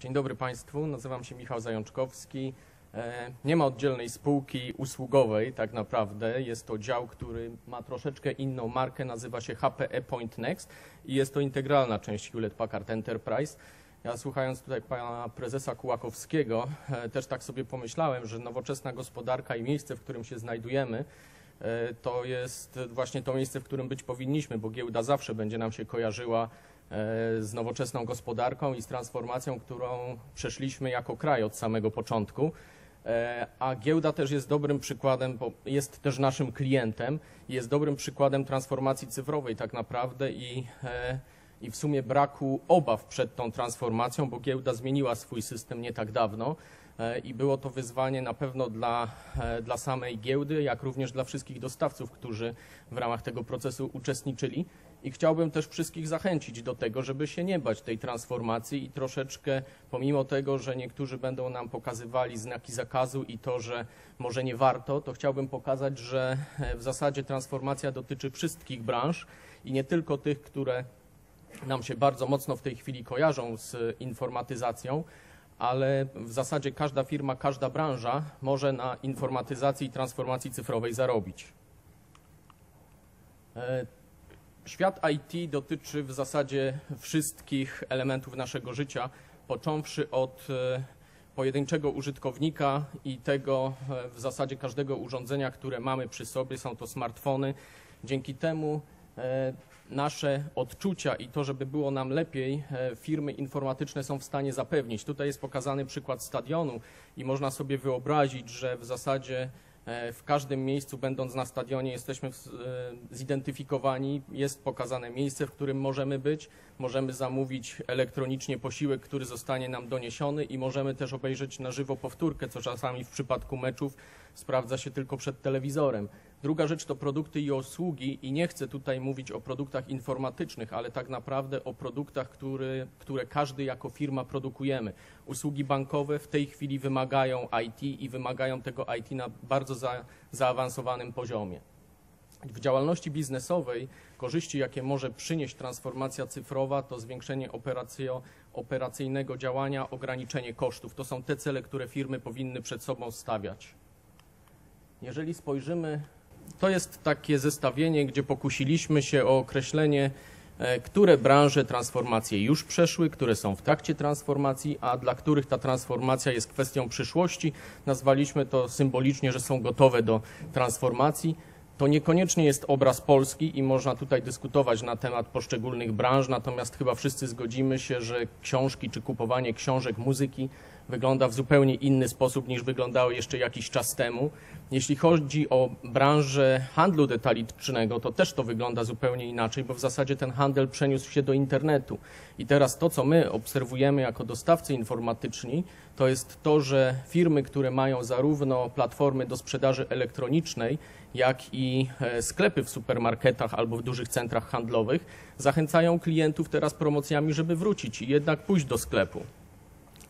Dzień dobry Państwu, nazywam się Michał Zajączkowski. E, Nie ma oddzielnej spółki usługowej tak naprawdę. Jest to dział, który ma troszeczkę inną markę, nazywa się HPE Point Next i jest to integralna część Hewlett Packard Enterprise. Ja słuchając tutaj pana prezesa Kułakowskiego, e, też tak sobie pomyślałem, że nowoczesna gospodarka i miejsce, w którym się znajdujemy, e, to jest właśnie to miejsce, w którym być powinniśmy, bo giełda zawsze będzie nam się kojarzyła z nowoczesną gospodarką i z transformacją, którą przeszliśmy jako kraj od samego początku. E, A giełda też jest dobrym przykładem, bo jest też naszym klientem, jest dobrym przykładem transformacji cyfrowej tak naprawdę i, e, i w sumie braku obaw przed tą transformacją, bo giełda zmieniła swój system nie tak dawno e, i było to wyzwanie na pewno dla, e, dla samej giełdy, jak również dla wszystkich dostawców, którzy w ramach tego procesu uczestniczyli. I chciałbym też wszystkich zachęcić do tego, żeby się nie bać tej transformacji i troszeczkę, pomimo tego, że niektórzy będą nam pokazywali znaki zakazu i to, że może nie warto, to chciałbym pokazać, że e, w zasadzie transformacja dotyczy wszystkich branż i nie tylko tych, które nam się bardzo mocno w tej chwili kojarzą z informatyzacją, ale w zasadzie każda firma, każda branża może na informatyzacji i transformacji cyfrowej zarobić. Świat IT dotyczy w zasadzie wszystkich elementów naszego życia, począwszy od e, pojedynczego użytkownika i tego e, w zasadzie każdego urządzenia, które mamy przy sobie, są to smartfony. Dzięki temu e, nasze odczucia i to, żeby było nam lepiej, firmy informatyczne są w stanie zapewnić. Tutaj jest pokazany przykład stadionu i można sobie wyobrazić, że w zasadzie w każdym miejscu, będąc na stadionie, jesteśmy e, zidentyfikowani, jest pokazane miejsce, w którym możemy być, możemy zamówić elektronicznie posiłek, który zostanie nam doniesiony i możemy też obejrzeć na żywo powtórkę, co czasami w przypadku meczów sprawdza się tylko przed telewizorem. Druga rzecz to produkty i usługi i nie chcę tutaj mówić o produktach informatycznych, ale tak naprawdę o produktach, które, które każdy jako firma produkujemy. Usługi bankowe w tej chwili wymagają IT i wymagają tego IT na bardzo za, zaawansowanym poziomie. W działalności biznesowej korzyści, jakie może przynieść transformacja cyfrowa, to zwiększenie operacjo, operacyjnego działania, ograniczenie kosztów. To są te cele, które firmy powinny przed sobą stawiać. Jeżeli spojrzymy, to jest takie zestawienie, gdzie pokusiliśmy się o określenie, e, które branże transformacje już przeszły, które są w trakcie transformacji, a dla których ta transformacja jest kwestią przyszłości. Nazwaliśmy to symbolicznie, że są gotowe do transformacji. To niekoniecznie jest obraz Polski i można tutaj dyskutować na temat poszczególnych branż, natomiast chyba wszyscy zgodzimy się, że książki czy kupowanie książek, muzyki wygląda w zupełnie inny sposób niż wyglądało jeszcze jakiś czas temu. Jeśli chodzi o branżę handlu detalicznego, to też to wygląda zupełnie inaczej, bo w zasadzie ten handel przeniósł się do internetu. I teraz to, co my obserwujemy jako dostawcy informatyczni, to jest to, że firmy, które mają zarówno platformy do sprzedaży elektronicznej, jak i e, sklepy w supermarketach albo w dużych centrach handlowych, zachęcają klientów teraz promocjami, żeby wrócić i jednak pójść do sklepu.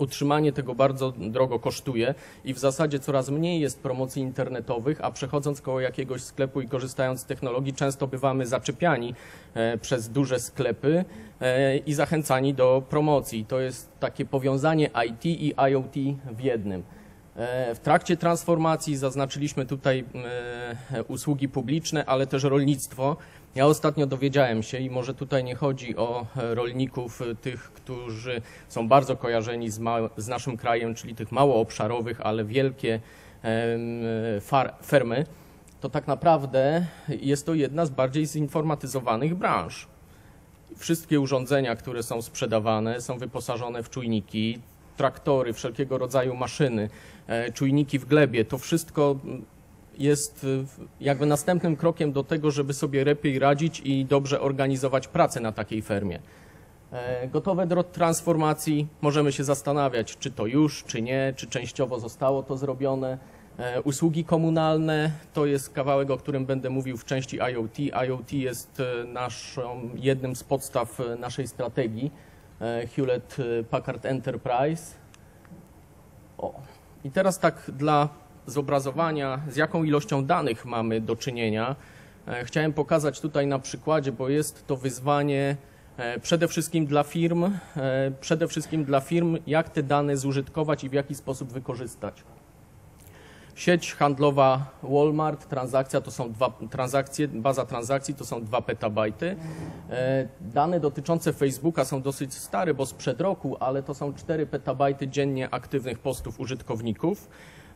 Utrzymanie tego bardzo drogo kosztuje i w zasadzie coraz mniej jest promocji internetowych, a przechodząc koło jakiegoś sklepu i korzystając z technologii, często bywamy zaczepiani e, przez duże sklepy e, i zachęcani do promocji. To jest takie powiązanie IT i IoT w jednym. E, W trakcie transformacji zaznaczyliśmy tutaj usługi publiczne, ale też rolnictwo. Ja ostatnio dowiedziałem się i może tutaj nie chodzi o e, rolników, e, tych, którzy są bardzo kojarzeni z, ma- z naszym krajem, czyli tych mało obszarowych, ale wielkie em, far- fermy, to tak naprawdę jest to jedna z bardziej zinformatyzowanych branż. Wszystkie urządzenia, które są sprzedawane, są wyposażone w czujniki, traktory, wszelkiego rodzaju maszyny, e, czujniki w glebie. To wszystko jest y, jakby następnym krokiem do tego, żeby sobie lepiej radzić i dobrze organizować pracę na takiej fermie. E, Gotowe do transformacji, możemy się zastanawiać, czy to już, czy nie, czy częściowo zostało to zrobione. E, Usługi komunalne to jest kawałek, o którym będę mówił w części IoT. IoT jest e, naszą, jednym z podstaw naszej strategii Hewlett Packard Enterprise. O. I teraz tak dla zobrazowania, z jaką ilością danych mamy do czynienia, e, chciałem pokazać tutaj na przykładzie, bo jest to wyzwanie E, Przede wszystkim dla firm, e, przede wszystkim dla firm, jak te dane zużytkować i w jaki sposób wykorzystać. Sieć handlowa Walmart, transakcja to są dwa transakcje, baza transakcji to są 2 petabajty. Dane dotyczące Facebooka są dosyć stare, bo sprzed roku, ale to są 4 petabajty dziennie aktywnych postów użytkowników.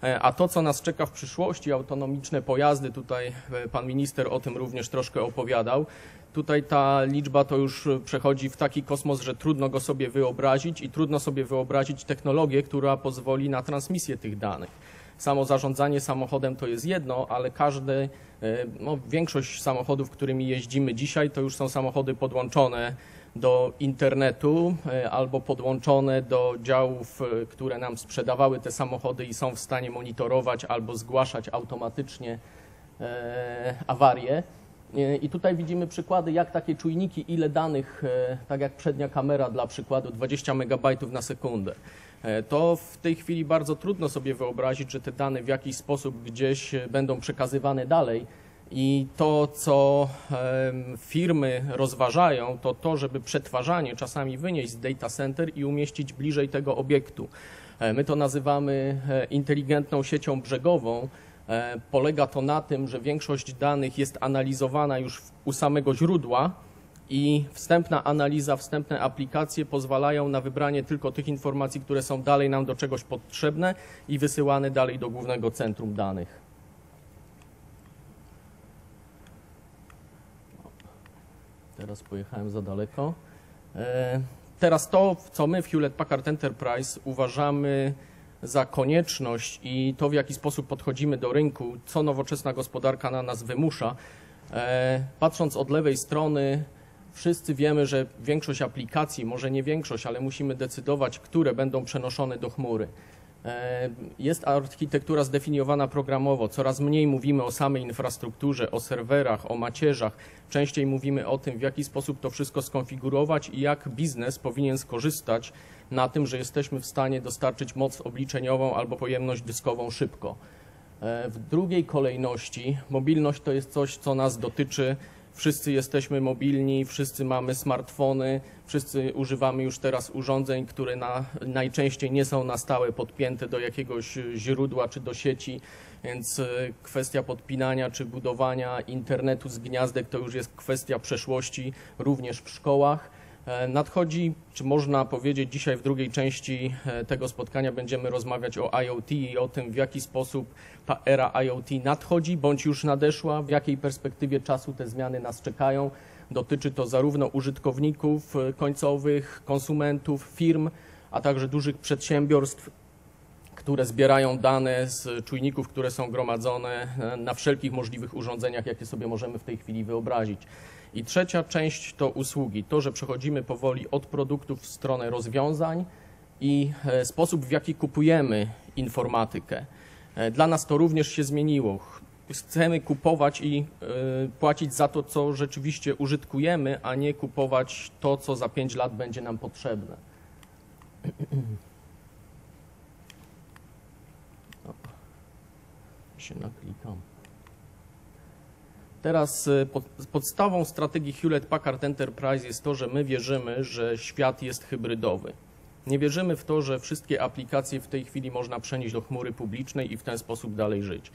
E, A to, co nas czeka w przyszłości, autonomiczne pojazdy, tutaj e, pan minister o tym również troszkę opowiadał. Tutaj ta liczba to już przechodzi w taki kosmos, że trudno go sobie wyobrazić i trudno sobie wyobrazić technologię, która pozwoli na transmisję tych danych. Samo zarządzanie samochodem to jest jedno, ale każdy, e, no, większość samochodów, którymi jeździmy dzisiaj, to już są samochody podłączone do internetu e, albo podłączone do działów, e, które nam sprzedawały te samochody i są w stanie monitorować albo zgłaszać automatycznie e, awarie. I tutaj widzimy przykłady, jak takie czujniki, ile danych, tak jak przednia kamera dla przykładu, 20 megabajtów na sekundę. To w tej chwili bardzo trudno sobie wyobrazić, że te dane w jakiś sposób gdzieś będą przekazywane dalej. I to, co firmy rozważają, to to, żeby przetwarzanie czasami wynieść z data center i umieścić bliżej tego obiektu. E, My to nazywamy e, inteligentną siecią brzegową. E, Polega to na tym, że większość danych jest analizowana już u samego źródła i wstępna analiza, wstępne aplikacje pozwalają na wybranie tylko tych informacji, które są dalej nam do czegoś potrzebne i wysyłane dalej do głównego centrum danych. Teraz pojechałem za daleko. E, Teraz to, co my w Hewlett Packard Enterprise uważamy za konieczność i to, w jaki sposób podchodzimy do rynku, co nowoczesna gospodarka na nas wymusza. E, Patrząc od lewej strony, wszyscy wiemy, że większość aplikacji, może nie większość, ale musimy decydować, które będą przenoszone do chmury. E, Jest architektura zdefiniowana programowo. Coraz mniej mówimy o samej infrastrukturze, o serwerach, o macierzach. Częściej mówimy o tym, w jaki sposób to wszystko skonfigurować i jak biznes powinien skorzystać na tym, że jesteśmy w stanie dostarczyć moc obliczeniową albo pojemność dyskową szybko. E, W drugiej kolejności mobilność to jest coś, co nas dotyczy. Wszyscy jesteśmy mobilni, wszyscy mamy smartfony, wszyscy używamy już teraz urządzeń, które na, najczęściej nie są na stałe podpięte do jakiegoś e, źródła czy do sieci, więc e, kwestia podpinania czy budowania internetu z gniazdek to już jest kwestia przeszłości również w szkołach. E, Nadchodzi, czy można powiedzieć, dzisiaj w drugiej części e, tego spotkania będziemy rozmawiać o IoT i o tym, w jaki sposób ta era IoT nadchodzi, bądź już nadeszła, w jakiej perspektywie czasu te zmiany nas czekają. Dotyczy to zarówno użytkowników e, końcowych, konsumentów, firm, a także dużych przedsiębiorstw, które zbierają dane z czujników, które są gromadzone e, na wszelkich możliwych urządzeniach, jakie sobie możemy w tej chwili wyobrazić. I trzecia część to usługi. To, że przechodzimy powoli od produktów w stronę rozwiązań i e, sposób, w jaki kupujemy informatykę. E, Dla nas to również się zmieniło. Ch- Chcemy kupować i płacić za to, co rzeczywiście użytkujemy, a nie kupować to, co za 5 lat będzie nam potrzebne. Się naklikam. Teraz y, pod, podstawą strategii Hewlett Packard Enterprise jest to, że my wierzymy, że świat jest hybrydowy. Nie wierzymy w to, że wszystkie aplikacje w tej chwili można przenieść do chmury publicznej i w ten sposób dalej żyć.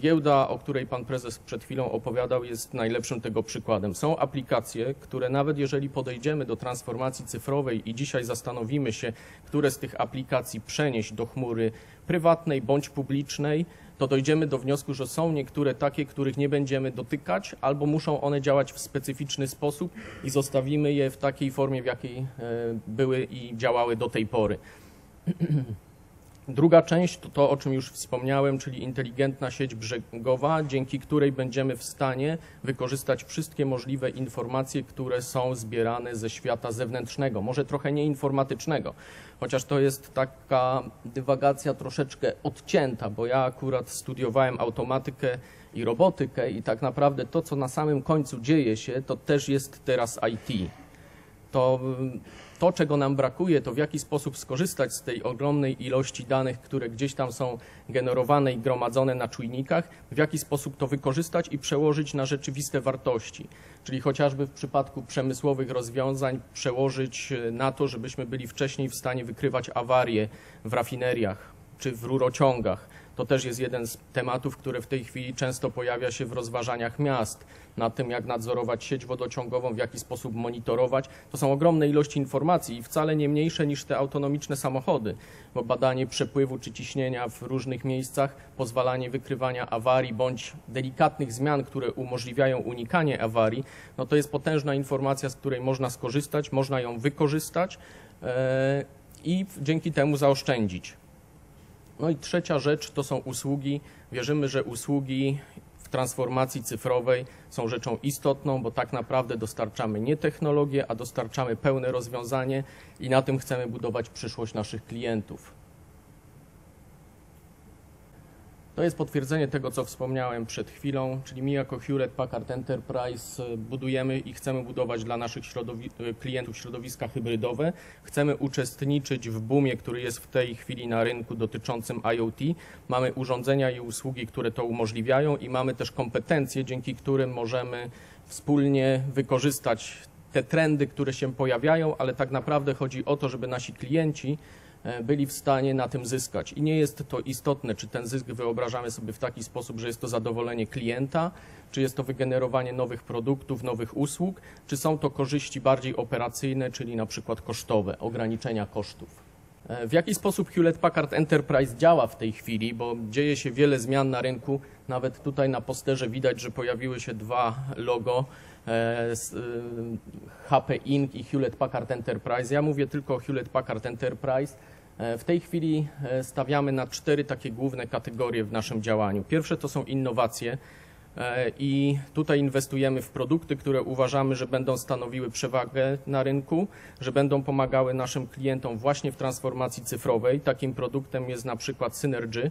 Giełda, o której pan prezes przed chwilą opowiadał, jest najlepszym tego przykładem. Są aplikacje, które nawet jeżeli podejdziemy do transformacji cyfrowej i dzisiaj zastanowimy się, które z tych aplikacji przenieść do chmury prywatnej bądź publicznej, to dojdziemy do wniosku, że są niektóre takie, których nie będziemy dotykać, albo muszą one działać w specyficzny sposób i zostawimy je w takiej formie, w jakiej e, były i działały do tej pory. Druga część to to, o czym już wspomniałem, czyli inteligentna sieć brzegowa, dzięki której będziemy w stanie wykorzystać wszystkie możliwe informacje, które są zbierane ze świata zewnętrznego, może trochę nieinformatycznego, chociaż to jest taka dywagacja troszeczkę odcięta, bo ja akurat studiowałem automatykę i robotykę i tak naprawdę to, co na samym końcu dzieje się, to też jest teraz IT. To to, czego nam brakuje, to w jaki sposób skorzystać z tej ogromnej ilości danych, które gdzieś tam są generowane i gromadzone na czujnikach, w jaki sposób to wykorzystać i przełożyć na rzeczywiste wartości. Czyli chociażby w przypadku przemysłowych rozwiązań przełożyć e, na to, żebyśmy byli wcześniej w stanie wykrywać awarie w rafineriach czy w rurociągach. To też jest jeden z tematów, który w tej chwili często pojawia się w rozważaniach miast, na tym jak nadzorować sieć wodociągową, w jaki sposób monitorować. To są ogromne ilości informacji i wcale nie mniejsze niż te autonomiczne samochody, bo badanie przepływu czy ciśnienia w różnych miejscach, pozwalanie wykrywania awarii bądź delikatnych zmian, które umożliwiają unikanie awarii, no to jest potężna informacja, z której można skorzystać, można ją wykorzystać yy, i dzięki temu zaoszczędzić. No i trzecia rzecz to są usługi. Wierzymy, że usługi w transformacji cyfrowej są rzeczą istotną, bo tak naprawdę dostarczamy nie technologię, a dostarczamy pełne rozwiązanie i na tym chcemy budować przyszłość naszych klientów. To jest potwierdzenie tego, co wspomniałem przed chwilą, czyli my jako Hewlett Packard Enterprise e, budujemy i chcemy budować dla naszych środowi e, klientów środowiska hybrydowe. Chcemy uczestniczyć w boomie, który jest w tej chwili na rynku dotyczącym IoT. Mamy urządzenia i usługi, które to umożliwiają i mamy też kompetencje, dzięki którym możemy wspólnie wykorzystać te trendy, które się pojawiają, ale tak naprawdę chodzi o to, żeby nasi klienci byli w stanie na tym zyskać. I nie jest to istotne, czy ten zysk wyobrażamy sobie w taki sposób, że jest to zadowolenie klienta, czy jest to wygenerowanie nowych produktów, nowych usług, czy są to korzyści bardziej operacyjne, czyli na przykład kosztowe, ograniczenia kosztów. E, w jaki sposób Hewlett Packard Enterprise działa w tej chwili, bo dzieje się wiele zmian na rynku. Nawet tutaj na posterze widać, że pojawiły się dwa logo e, HP Inc. i Hewlett Packard Enterprise. Ja mówię tylko o Hewlett Packard Enterprise. E, w tej chwili e, stawiamy na cztery takie główne kategorie w naszym działaniu. Pierwsze to są innowacje e, i tutaj inwestujemy w produkty, które uważamy, że będą stanowiły przewagę na rynku, że będą pomagały naszym klientom właśnie w transformacji cyfrowej. Takim produktem jest na przykład Synergy,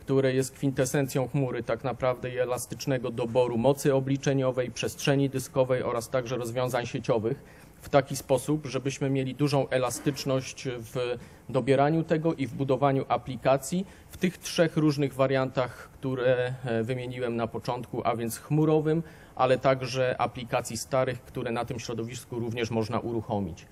które jest kwintesencją chmury tak naprawdę i elastycznego doboru mocy obliczeniowej, przestrzeni dyskowej oraz także rozwiązań sieciowych w taki sposób, żebyśmy mieli dużą elastyczność w dobieraniu tego i w budowaniu aplikacji w tych trzech różnych wariantach, które e, wymieniłem na początku, a więc chmurowym, ale także aplikacji starych, które na tym środowisku również można uruchomić.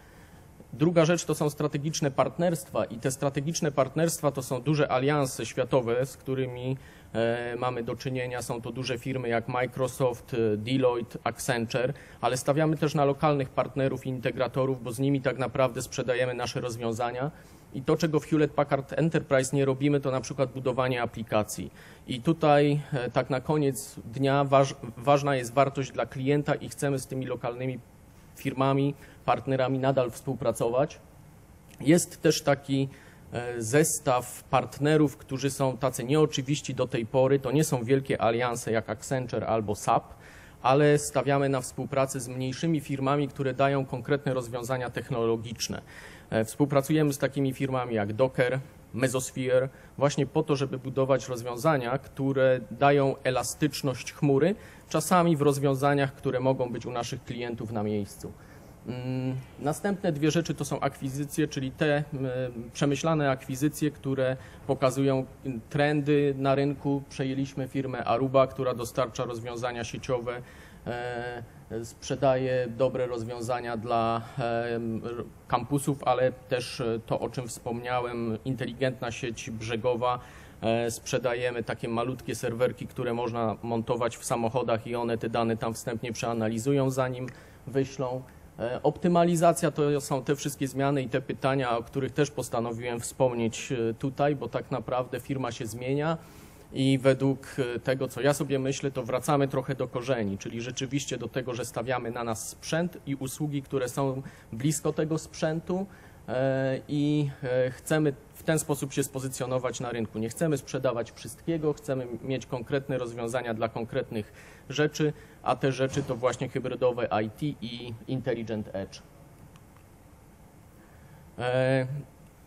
Druga rzecz to są strategiczne partnerstwa i te strategiczne partnerstwa to są duże alianse światowe, z którymi e, mamy do czynienia. Są to duże firmy jak Microsoft, e, Deloitte, Accenture, ale stawiamy też na lokalnych partnerów i integratorów, bo z nimi tak naprawdę sprzedajemy nasze rozwiązania. I to, czego w Hewlett Packard Enterprise nie robimy, to na przykład budowanie aplikacji. I tutaj e, tak na koniec dnia waż, ważna jest wartość dla klienta i chcemy z tymi lokalnymi firmami, partnerami nadal współpracować. Jest też taki e, zestaw partnerów, którzy są tacy nieoczywiści do tej pory. To nie są wielkie alianse jak Accenture albo SAP, ale stawiamy na współpracę z mniejszymi firmami, które dają konkretne rozwiązania technologiczne. E, współpracujemy z takimi firmami jak Docker, Mesosphere, właśnie po to, żeby budować rozwiązania, które dają elastyczność chmury, czasami w rozwiązaniach, które mogą być u naszych klientów na miejscu. Mm, następne dwie rzeczy to są akwizycje, czyli te przemyślane akwizycje, które pokazują trendy na rynku. Przejęliśmy firmę Aruba, która dostarcza rozwiązania sieciowe, e, sprzedaje dobre rozwiązania dla e, kampusów, ale też to, o czym wspomniałem, inteligentna sieć brzegowa. E, sprzedajemy takie malutkie serwerki, które można montować w samochodach i one te dane tam wstępnie przeanalizują, zanim wyślą. E, optymalizacja to są te wszystkie zmiany i te pytania, o których też postanowiłem wspomnieć e, tutaj, bo tak naprawdę firma się zmienia i według e, tego, co ja sobie myślę, to wracamy trochę do korzeni, czyli rzeczywiście do tego, że stawiamy na nas sprzęt i usługi, które są blisko tego sprzętu i chcemy w ten sposób się spozycjonować na rynku. Nie chcemy sprzedawać wszystkiego, chcemy mieć konkretne rozwiązania dla konkretnych rzeczy, a te rzeczy to właśnie hybrydowe IT i Intelligent Edge. E,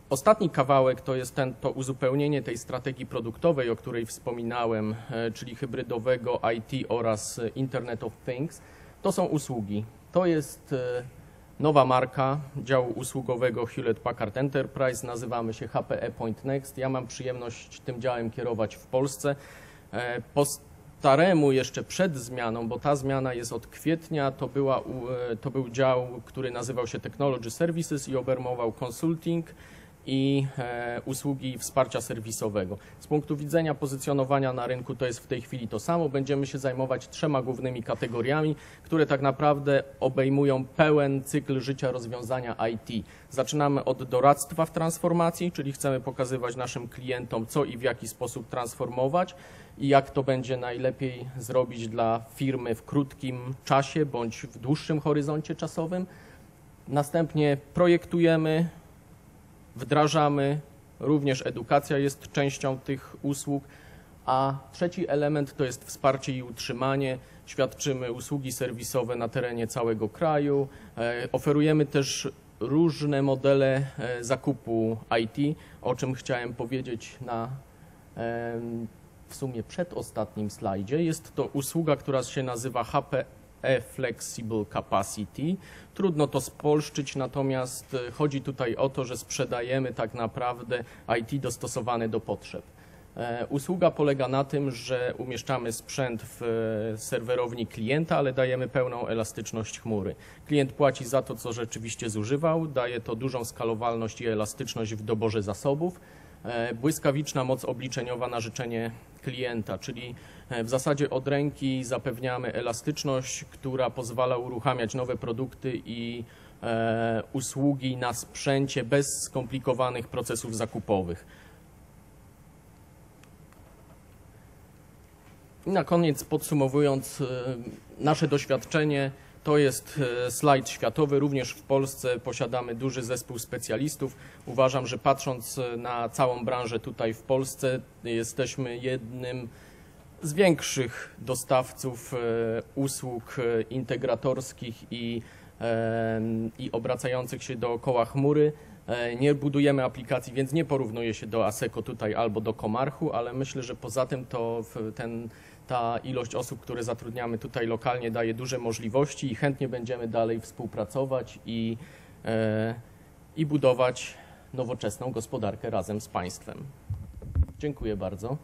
ostatni kawałek to jest ten, to uzupełnienie tej strategii produktowej, o której wspominałem, e, czyli hybrydowego IT oraz Internet of Things. To są usługi. To jest e, nowa marka działu usługowego Hewlett Packard Enterprise. Nazywamy się HPE Point Next. Ja mam przyjemność tym działem kierować w Polsce. E, Po staremu jeszcze przed zmianą, bo ta zmiana jest od kwietnia, to, była, e, to był dział, który nazywał się Technology Services i obejmował consulting i e, usługi wsparcia serwisowego. Z punktu widzenia pozycjonowania na rynku to jest w tej chwili to samo. Będziemy się zajmować trzema głównymi kategoriami, które tak naprawdę obejmują pełen cykl życia rozwiązania IT. Zaczynamy od doradztwa w transformacji, czyli chcemy pokazywać naszym klientom, co i w jaki sposób transformować i jak to będzie najlepiej zrobić dla firmy w krótkim czasie bądź w dłuższym horyzoncie czasowym. Następnie projektujemy, wdrażamy, również edukacja jest częścią tych usług, a trzeci element to jest wsparcie i utrzymanie. Świadczymy usługi serwisowe na terenie całego kraju, e, oferujemy też różne modele e, zakupu IT, o czym chciałem powiedzieć na w sumie przedostatnim slajdzie. Jest to usługa, która się nazywa HPE Flexible Capacity. Trudno to spolszczyć, natomiast e, chodzi tutaj o to, że sprzedajemy tak naprawdę IT dostosowane do potrzeb. E, Usługa polega na tym, że umieszczamy sprzęt w e, serwerowni klienta, ale dajemy pełną elastyczność chmury. Klient płaci za to, co rzeczywiście zużywał, daje to dużą skalowalność i elastyczność w doborze zasobów. E, Błyskawiczna moc obliczeniowa na życzenie klienta, czyli e, w zasadzie od ręki zapewniamy elastyczność, która pozwala uruchamiać nowe produkty i e, usługi na sprzęcie bez skomplikowanych procesów zakupowych. I na koniec podsumowując nasze doświadczenie, to jest e, slajd światowy. Również w Polsce posiadamy duży zespół specjalistów. Uważam, że patrząc e, na całą branżę tutaj w Polsce, jesteśmy jednym z większych dostawców e, usług integratorskich i, i obracających się dookoła chmury. Nie budujemy aplikacji, więc nie porównuje się do ASECO tutaj albo do Komarchu, ale myślę, że poza tym to ten, ta ilość osób, które zatrudniamy tutaj lokalnie daje duże możliwości i chętnie będziemy dalej współpracować i, e, i budować nowoczesną gospodarkę razem z państwem. Dziękuję bardzo.